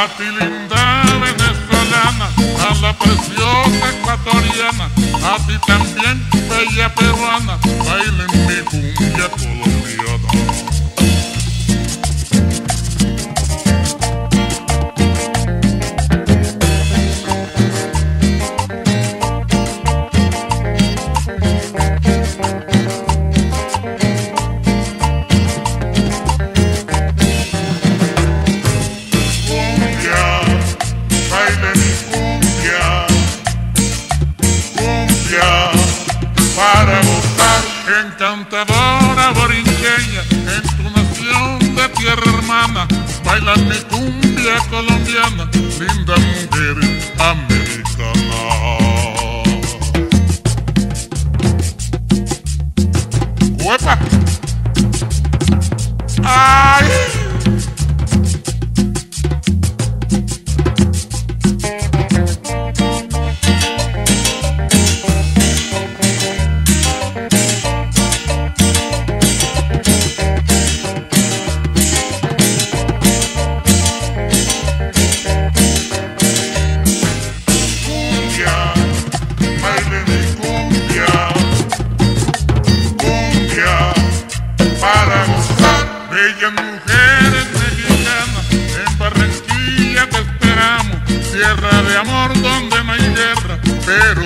la tilinda venezolana, a la presión ecuatoriana, a ti también. Para gozar, encantadora borinqueña, en tu nación de tierra hermana, baila mi cumbia colombiana, linda mujer americana. ¡Huepa! Mujeres mexicanas, en Barranquilla te esperamos, tierra de amor donde no hay guerra, pero